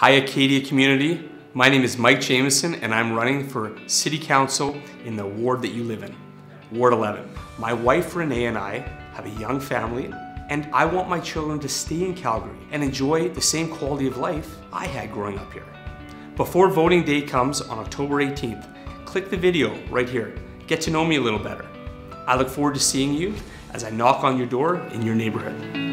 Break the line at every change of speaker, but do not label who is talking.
Hi Acadia community, my name is Mike Jamieson and I'm running for City Council in the ward that you live in, Ward 11. My wife Renee and I have a young family and I want my children to stay in Calgary and enjoy the same quality of life I had growing up here. Before voting day comes on October 18th, click the video right here. Get to know me a little better. I look forward to seeing you as I knock on your door in your neighborhood.